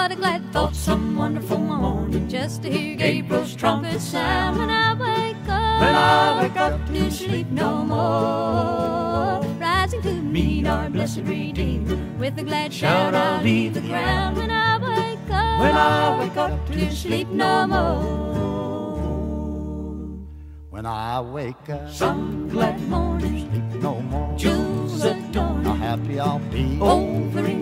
what a glad thought, some wonderful morning, just to hear Gabriel's trumpet sound when I wake up. When I wake up to sleep no more. Rising to meet our blessed Redeemer, with a glad shout I'll leave the ground when I wake up. When I wake up to sleep no more. When I wake up, some glad morning, sleep no more. Jewels adorn, how happy I'll be over in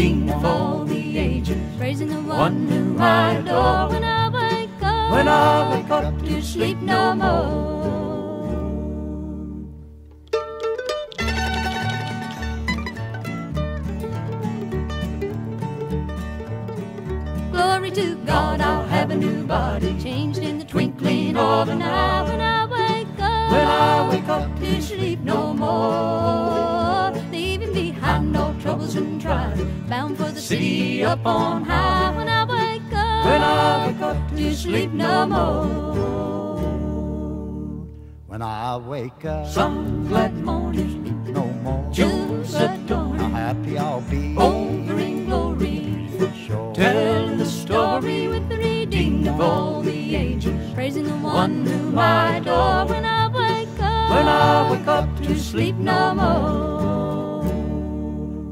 with of all the ages, praising the one who I oh. adore. When I wake up, when I wake up to sleep no more. Glory to God, I'll have a new body, changed in the twinkling of an eye. When I wake up, when I wake up to sleep no more, bound for the city up on high. When I wake up, when I wake up to sleep no more. When I wake up, some glad morning, sleep no more. Jewels adorn, how happy I'll be over in glory. Telling the story with the reading of all the ages, praising the one whom I adore. When I wake up, when I wake up to sleep no more.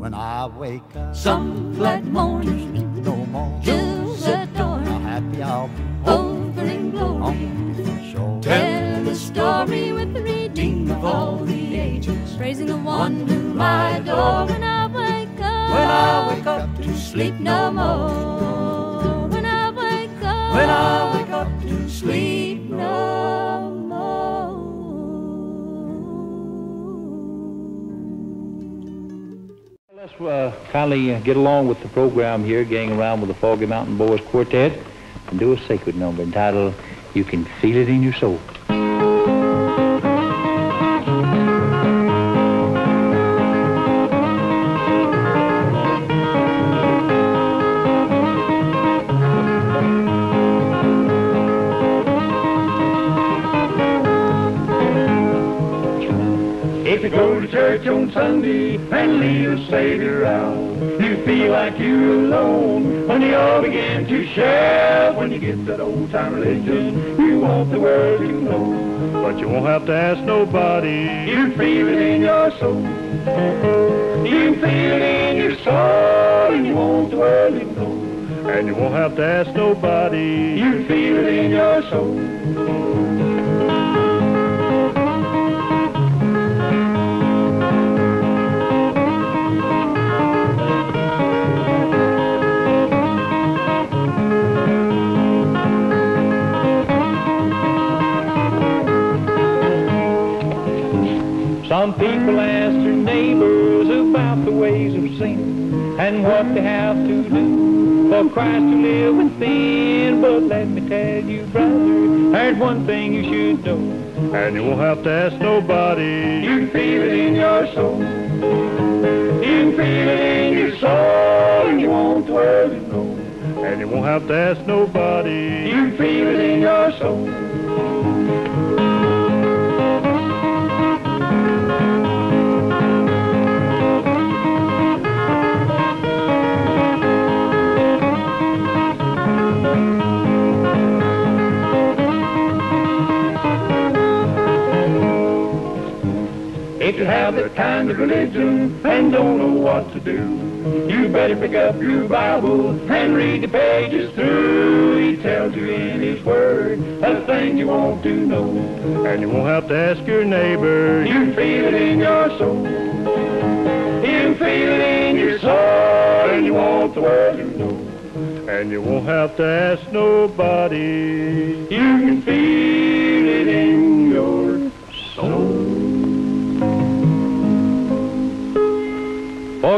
When I wake up, some glad morning, no more. Jewels adorn, how happy I'll be over in glory. Telling the shore. Tell the story with the redeemed of all the ages, praising the one whom I adore. When I wake up, when I wake up to sleep no more. When I wake up, when I wake up to sleep uh, kindly get along with the program here, getting around with the Foggy Mountain Boys Quartet, and do a sacred number entitled "You Can Feel It in Your Soul." Sunday and leave the Savior out, you feel like you're alone when you all begin to shout. When you get that old time religion, you want the world to know. But you won't have to ask nobody. You feel it in your soul. You feel it in your soul, and you want the world to know. And you won't have to ask nobody. You feel it in your soul. Some people ask their neighbors about the ways of sin and what they have to do for Christ to live within. But let me tell you, brother, there's one thing you should know. And you won't have to ask nobody. You feel it in your soul. You feel it in your soul, and you world to know. And you won't have to ask nobody. You can feel it in your soul. That kind of religion and don't know what to do, you better pick up your Bible and read the pages through. He tells you in His Word the things you want to know. And you won't have to ask your neighbor. You feel it in your soul. You feel it in your soul, and you want the world to know. And you won't have to ask nobody. You can feel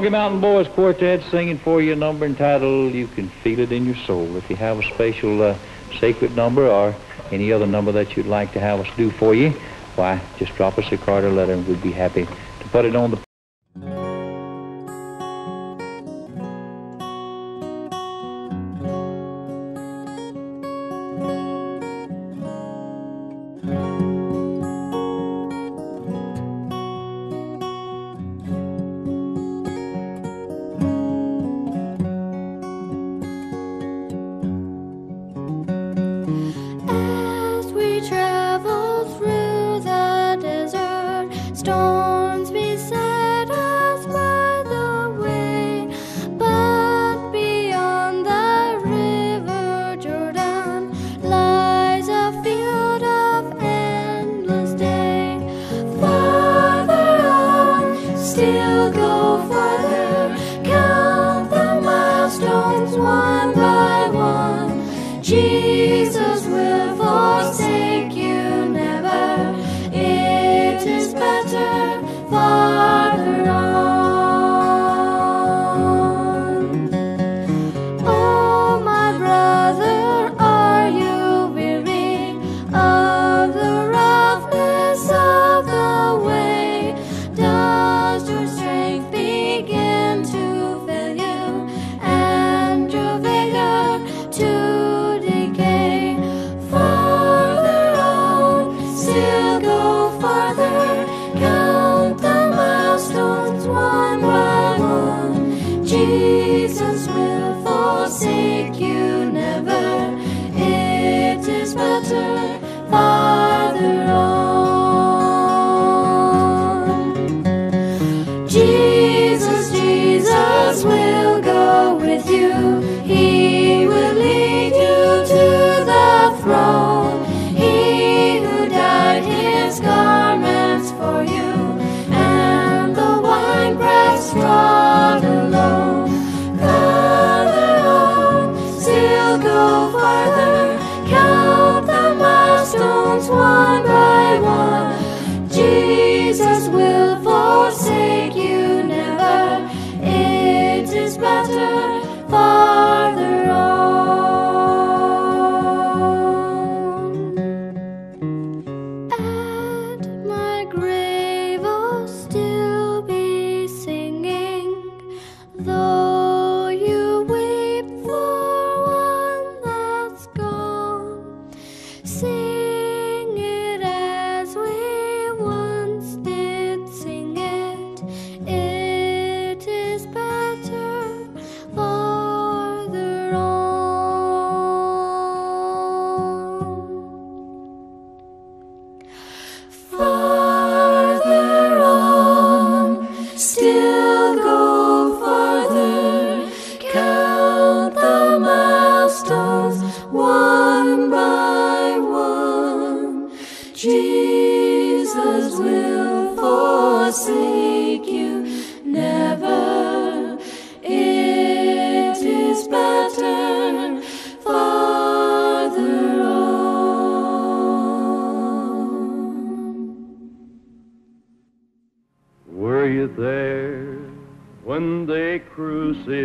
Foggy Mountain Boys Quartet singing for you a number entitled You Can Feel It in Your Soul. If you have a special uh, sacred number or any other number that you'd like to have us do for you, why, just drop us a card or letter and we'd be happy to put it on the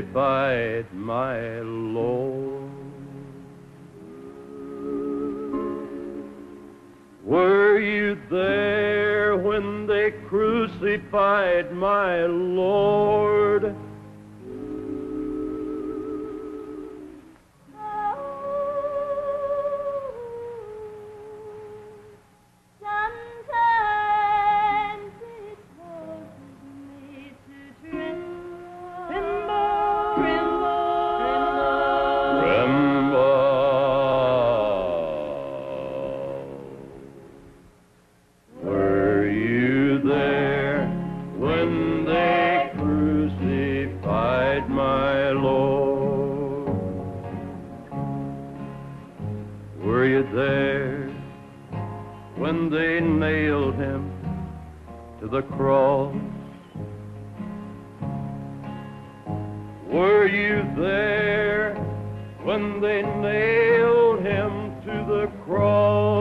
abide my Lord. Were you there when they crucified my Lord? him to the cross. Were you there when they nailed him to the cross?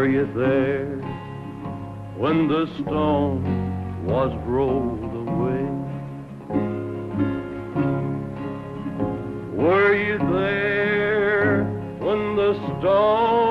Were you there when the stone was rolled away? Were you there when the stone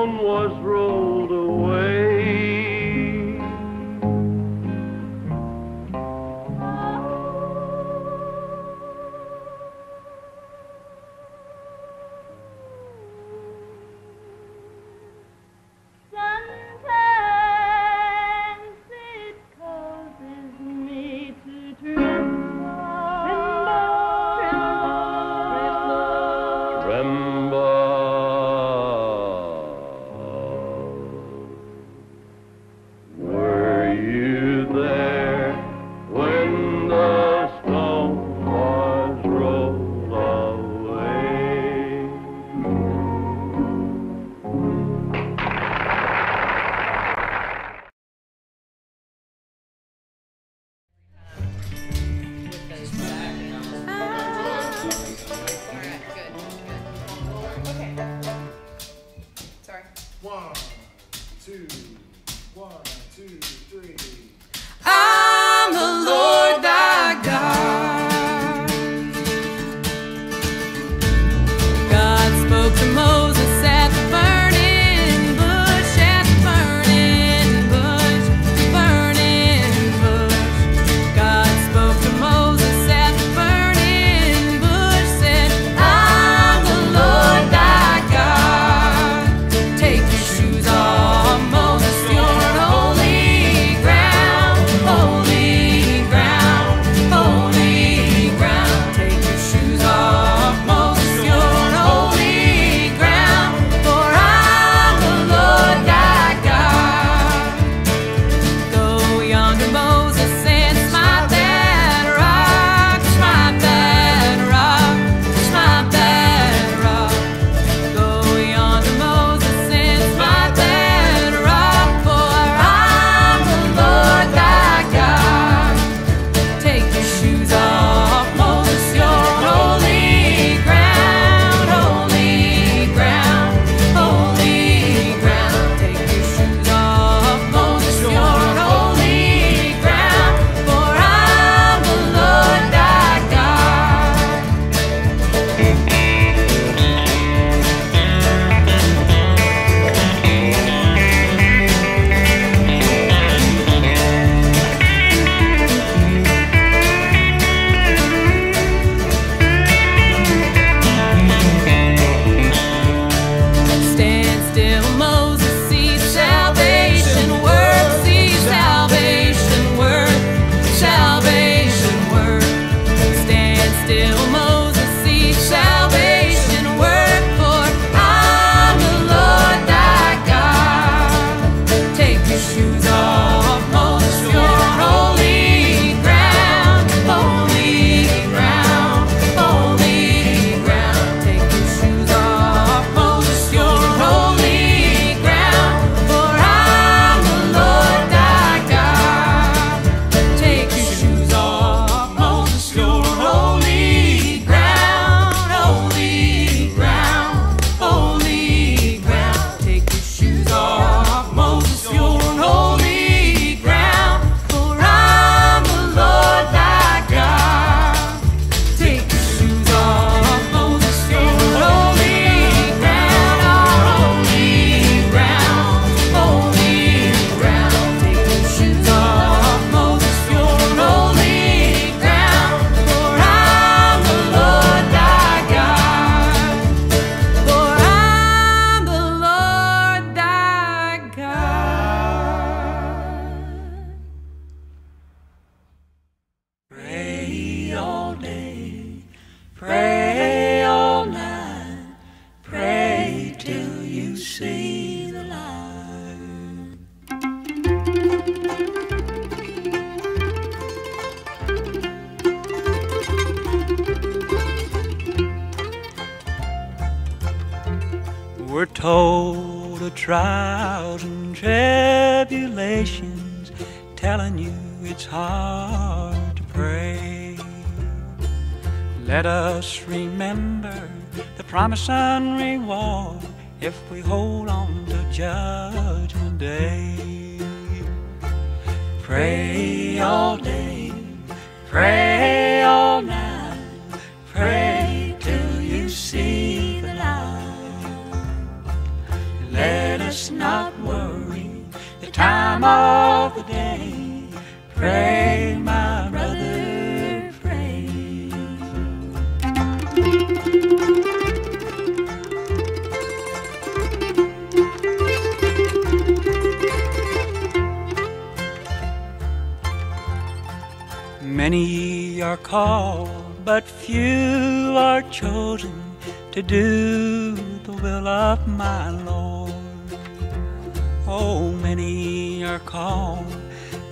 Pray. remember the promise and reward if we hold on to Judgment Day. Pray all day, pray all night, pray till you see the light. Let us not worry the time of the day. Pray. are called, but few are chosen to do the will of my Lord. Oh, many are called,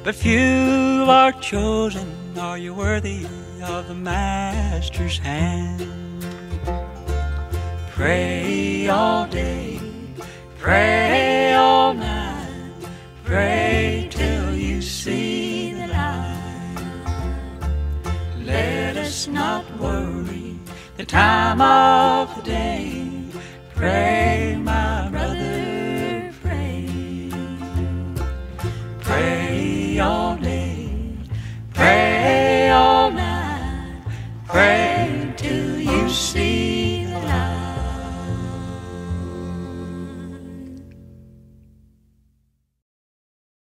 but few are chosen. Are you worthy of the Master's hand? Pray all day, pray.